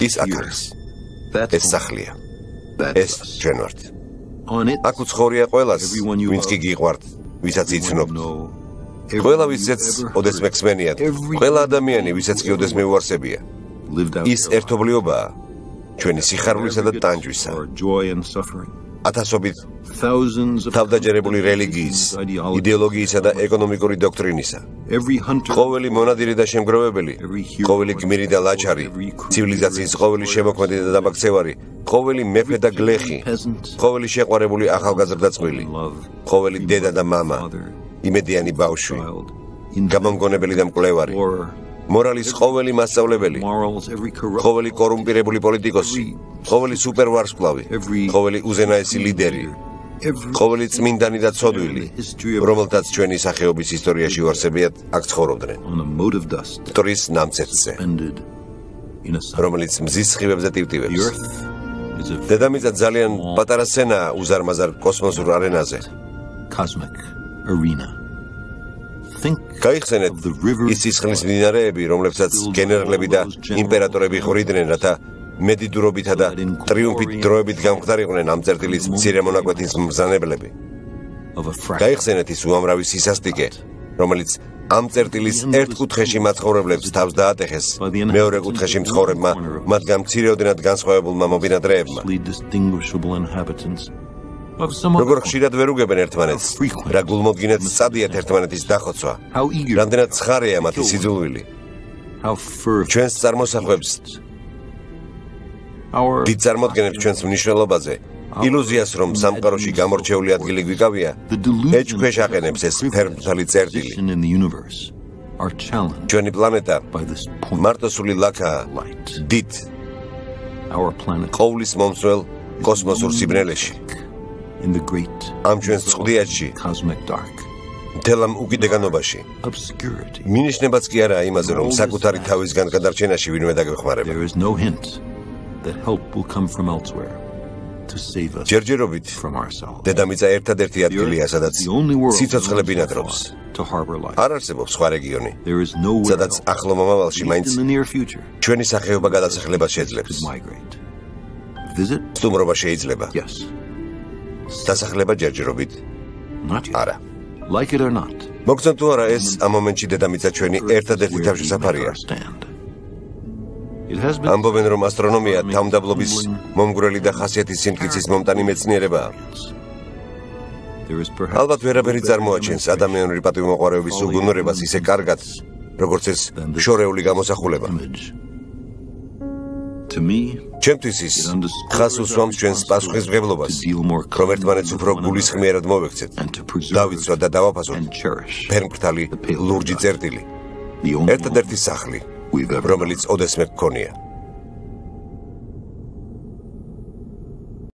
ის აქ არის. ეს სახლია. ეს ჩვენ ვართ. აქ უცხოურია ყველას, ვინც კი გიყვართ, ვისაც იცნობთ. ყველა ვისაც ოდესმე ხსმენიათ, ყველა ადამიანი ვისაც კი ოდესმე უარსებია. ის ერთობლიობაა ჩვენი სიხარულისა და ტანჯვისა. ათასობით თავდაჯერებული რელიგიის, იდეოლოგიისა და ეკონომიკური დოქტრინისა. ყოველი მონადირე და შემგროვებელი, ყოველი გმირი და ლაჩარი, ცივილიზაციის ყოველი შემოქმედი და დამაქცევარი, ყოველი მეფე და გლეხი, ყოველი შეყვარებული ახალგაზრდა წყვილი, ყოველი დედა და მამა, იმედიანი ბავშვი, გამომგონებელი და მკვლევარი, მორალის ყოველი მასწავლებელი, ყოველი კორუმპირებული პოლიტიკოსი, ყოველი სუპერვარსკვლავი, ყოველი უზენაესი ლიდერი, ყოველი წმინდანი და ცოდვილი, რომელთაც ჩვენი სახეობის ისტორიაში ვარსებიათ, აქ ცხოვრობდნენ. ტრის ნამცეთზე, რომელიც მზის სხივებზე ტივტივებს. დედამიწა ძალიან პატარა სცენაა უზარმაზარ კოსმოსურ არენაზე. cosmic arena. გაიხსენეთ ის სისხლის მინარეები, რომლებსაც გენერლები და იმპერატორები ხვრიდნენ, რათა მედიდურობითა და ტრიუმფით დროებით გამხდარიყვნენ ამ წერტილის მცირე მონაკვეთის მბრძანებლები. გაიხსენეთ ის უამრავი სისასტიკე, რომელიც ამ წერტილის ერთ კუთხეში მაცხოვრებლებს თავს დაატეხეს, მეორე კუთხეში მცხოვრებმა, მათგან მცირეოდენად განსხვავებულმა მობინადრეებმა. როგორ ხშირად ვერ უგებენ ერთმანეთს? რა გულმოდგინეთ სადიათ ერთმანეთის დახოცვა? რამდენად ცხარეა მათი სიძულვილი? ჩვენს წარმოსახვებს. დიდ წარმოდგენებს ჩვენს მნიშვნელობაზე. ილუზიას რომ სამყაროში გამორჩეული ადგილი გვიკავია ეჭქვეშ აყენებს ეს ფერმთალი წერტილი. ჩვენი პლანეტა მარტოსული ლაქა დიდ ყოვლის მომსვლელ კოსმოსურ სიბნელეში ამ ჩვენს წყდიაჩი cosmic dark. თელამ უკიდეგანობაში obscurity. მინიშნებაც კი არა იმაზე რომ საკუთარი თავისგან გადარჩენაში ვინმე დაგეხმარება. There is no hint that help will come from elsewhere to save us ჯერჯერობით დედამიწა ერთადერთი ადგილია სადაც სიცოცხლე ბინადრობს. არ არსებობს სხვა რეგიონი სადაც ახლო მომავალში მაინც ჩვენი სახეობა გადასახლება შეძლებს. visit სტუმრობა შეიძლება. Yes დასახლება ჯერჯერობით არა. Like it or not. მოგწონთ თუ არა ეს ამ მომენტში დედამიწა ჩვენი ერთადერთი თავშესაფარია ამბობენ რომ ასტრონომია თამდაბლობის მომგვრელი და ხასიათის სიმტკიცის მომტანი მეცნიერებაა ალბათ ვერაფერი წარმოაჩენს ადამიანური პატივმოყვარეობის უგუნურებას ისე კარგად როგორც ეს შორეული გამოსახულება ჩემთვის ის ხას უსვამს ჩვენს პასუხისმგებლობას რომ ერთმანეთს უფრო გულისხმიერად მოვექცეთ. დავიცვათ და დავაფასოთ. ფერმკრთალი ლურჯი წერტილი. ერთადერთი სახლი რომელიც ოდესმე გქონია